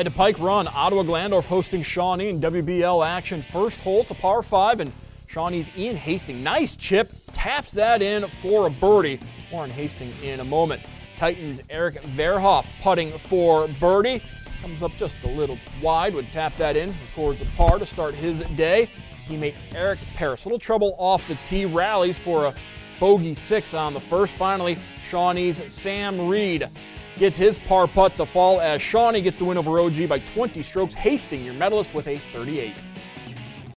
Head to Pike Run, Ottawa Glandorf hosting Shawnee in WBL action. First hole, a par five, and Shawnee's Ian Hastings. Nice chip, taps that in for a birdie. On Hastings in a moment. Titans Eric Verhoff putting for birdie. Comes up just a little wide, would tap that in, records a par to start his day. Teammate Eric Paris, little trouble off the tee, rallies for a bogey six on the first. Finally, Shawnee's Sam Reed gets his par putt to fall as Shawnee gets the win over OG by 20 strokes. Hastings your medalist, with a 38.